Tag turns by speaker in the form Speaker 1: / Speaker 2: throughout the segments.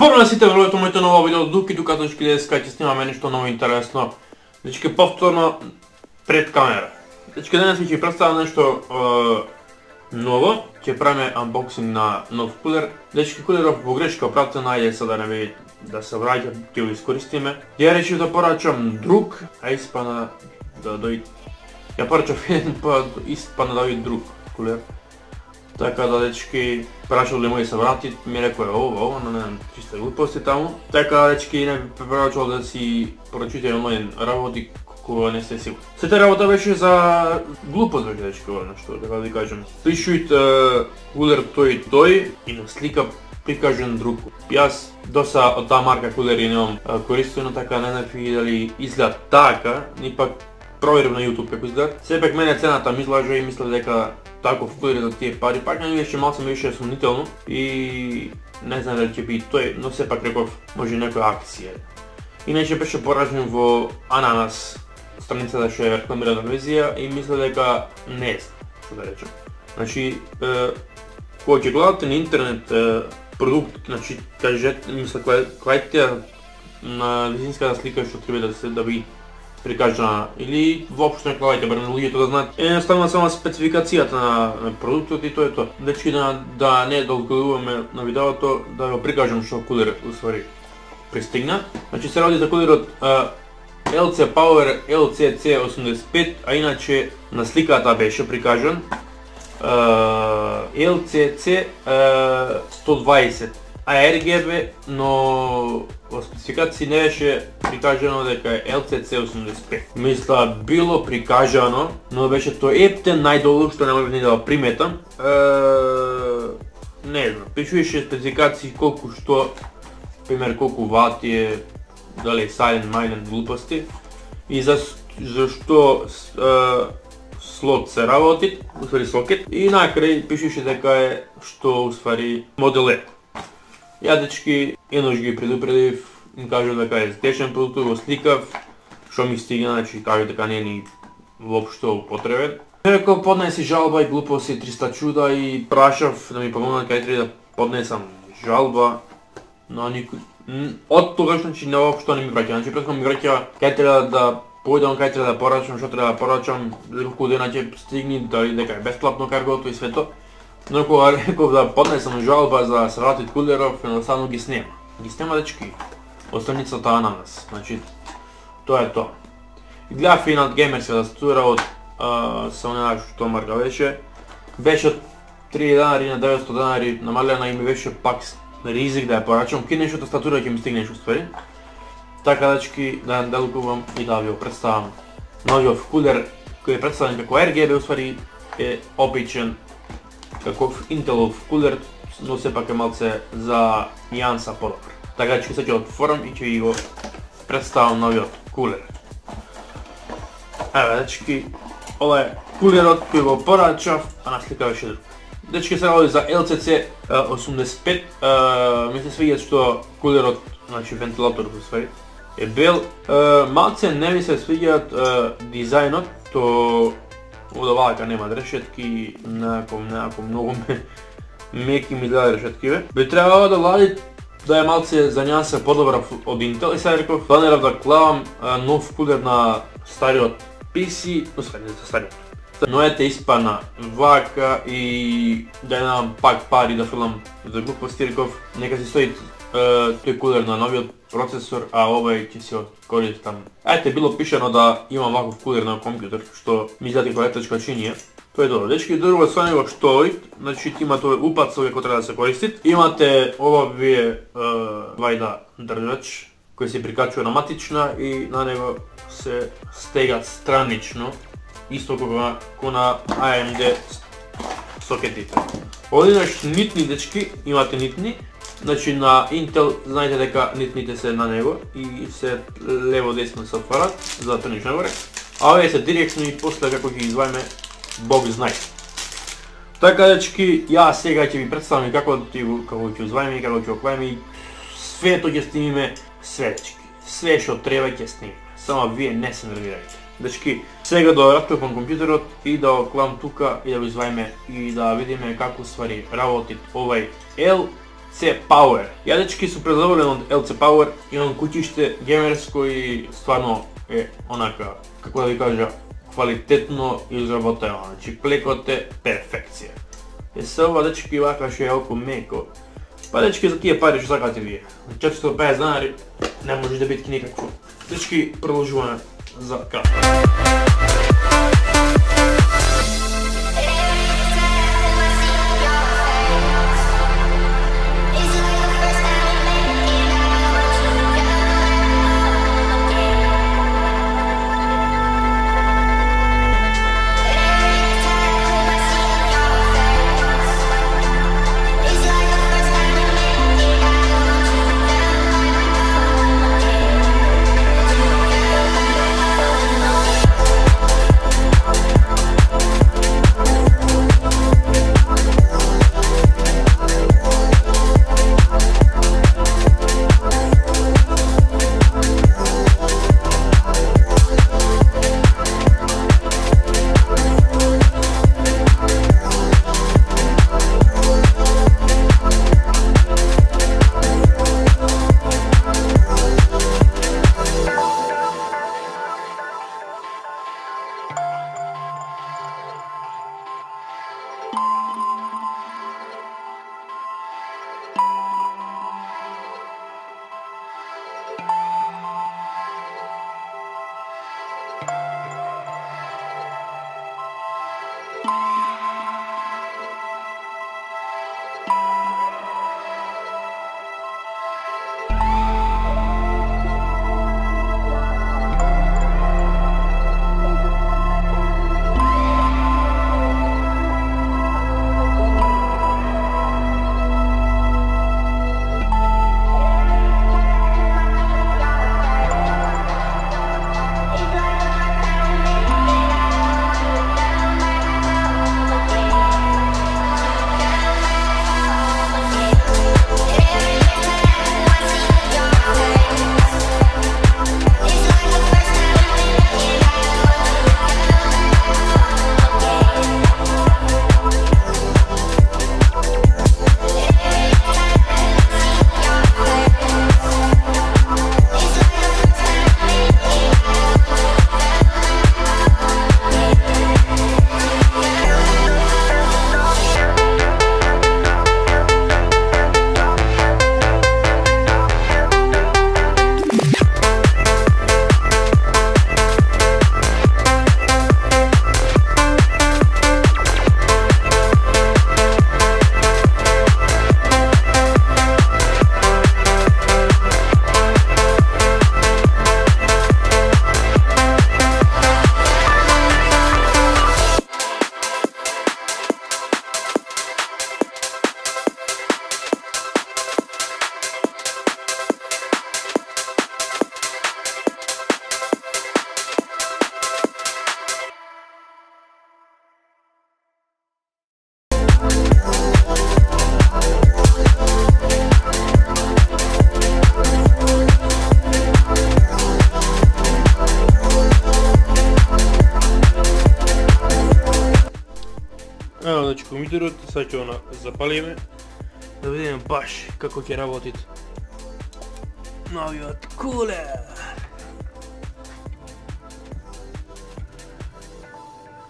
Speaker 1: Прво на сите верувате моето ново видео, дуки тука точки деска да ќе снимаме нешто ново интересно. Дечки повторно пред камера. Дечки денес ќе представам нешто е, ново. Ќе правиме unboxing на нов кулер. Дечки кулеров во грешка пратен, најде се да не ви да се враќа, ќе го искористиме. Ја решив да порачам друг, а испана да дојде. Ја порачав еден па испана да дојде друг кулер. Така, така да дечки прашал ли мој да се врати, ми рекоа ова, ова, но не чиста глупости таму. Така дечки не препорачувал да си порачите онлайн работи кога не сте сигурни. Сета работа беше за глупост беше дечки ова нешто, така да ви кажам. Пишујт кулер тој тој и на слика прикажен друг. Јас доса од таа марка кулери немам користено, така не знаев и дали изгледа така, ни пак проверив на YouTube како изгледа. Сепак мене цената ми излажа и мислев дека таков кулер за тие пари, пак не беше малку беше сумнително и не знам дали ќе би тој, но сепак реков може некоја акција. Иначе беше поражен во Ананас, страницата што е рекламира телевизија и мисля дека не е, што да речам. Значи, е, кога ќе гледате на интернет е, продукт, значи кажете, мисля, кај на визинската слика што треба да се да ви прикажана или воопшто не клавајте, барем луѓето да знаат едноставно само спецификацијата на, на продуктот и тоа е тоа. Значи да, да не да долгуваме на видеото, да го прикажам што кулер уствари пристигна. Значи се ради за кулерот LC Power LCC85, а иначе на сликата беше прикажан LCC 120 ARGB, но во спецификација не беше прикажано дека е LCC85. Мисла, било прикажано, но беше тоа ептен најдолу што не можев ни да го приметам. Е, не знам, пишуваше спецификации колку што, пример колку вати е, дали silent minor глупости и за зашто е, слот се работи, усвари сокет и накрај пишеше дека е што усвари модел е. Ја дечки еднош ги предупредив, им кажав дека е тешен продукт, го сликав, што ми стигна, значи кажа дека не е ни воопшто употребен. Рекол поднеси жалба и глупости 300 чуда и прашав да ми помогнат кај треба да поднесам жалба, но никој од тогаш значи не воопшто не ми враќа. Значи претходно ми враќа кај треба да појдам кај треба да порачам, што треба да порачам, колку дена ќе стигни, дали дека е бесплатно каргото и свето. Но кога реков да поднесам жалба за Саратит Кулеров, едноставно ги снема. Ги снема дечки Останицата ананас. нас. Значи, тоа е тоа. И гледав и над геймерска да стура од само не знаеш што марка беше. Беше од 3 денари на 900 денари намалена и ми беше пак ризик да ја порачам. Ки нешто статура ќе ми стигне што ствари. Така да дечки да ја делукувам и да ви го представам новиот кулер кој е представен како RGB, усвари е обичен каков Intelов кулер, но сепак е малце за нијанса подобар. Така че се ќе отворам и ќе ви го представам новиот кулер. Еве, дечки, ова е кулерот кој го порачав, а на слика така беше друг. Дечки се работи за LCC 85, ми се свиѓа што кулерот, значи вентилаторот усвари, е бел. Малце не ми се свиѓаат дизајнот, то Овде нема решетки, наком, наком, многу ме, меки ми гледа решеткиве. Би требало да лади да е малце за неа се подобра од Intel и сега реков планирав да клавам нов кулер на стариот PC, но сега не за стариот. Но ете испана вака и да немам пак пари да филам за глупости, реков нека си стои тој кулер на новиот процесор, а овој ќе се користам. Ете, било пишено да имам ваков кулер на компјутер, што ми издаде како етачка чинија. Тоа е добро. Дечки, друго со него што е, значи имате тој упат со кој треба да се користи. Имате ова вие вајда држач кој се прикачува на матична и на него се стегат странично, исто како ко на AMD сокетите. Одинаш нитни дечки, имате нитни, Значи на Intel знаете дека нитните се на него и се лево десно се отварат за да трниш нагоре. А овие се директно и после како ги извајме Бог знае. Така дечки, ја сега ќе ви представам како ти како ќе извајме и како ќе оклајме и свето ќе снимиме све дечки. Све што треба ќе снимиме. Само вие не се нервирајте. Дечки, да, сега да распекам компјутерот и да оклам тука и да го извајме и да видиме како ствари работи овај LC Power. Ја да, дечки сум презадоволен од LC Power, имам кутиште геймерско и стварно е онака, како да ви кажа, kvalitetno izrobotajeno, znači plekote perfekcija. E se ova dečki ovakva što je oko meko, pa dečki za kije pare ću sakati dvije. 450 dinari ne može da biti nikakvo. Dečki, produživanje za kratko. Значи компјутерот, сега ќе го запалиме да видиме баш како ќе работи. новиот кулер.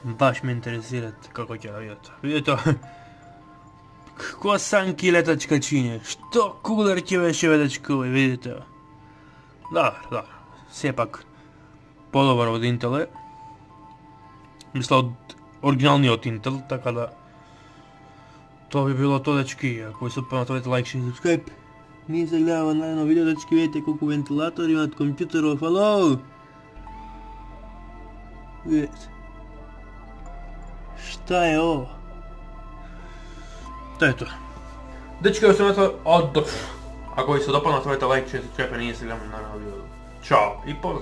Speaker 1: Баш ме интересират како ќе работи. тоа. Како санки летачка чине, што кулер ќе беше ведечко, видите. Да, да, сепак подобар од Intel е. Мисла од оригиналниот Intel, така да To bi bilo to dečki, ako je super nastavite like, share, subscribe. Mi se gledamo na jedno video dečki, vidite koliko ventilator ima od kompjuterov, hello! Vidite. Šta je ovo? To je to. Dečki, ovo sam nastavio, oddof. Ako vi se dopalo nastavite like, share, subscribe, pa nije se gledamo na jedno video. Ćao i pozdrav.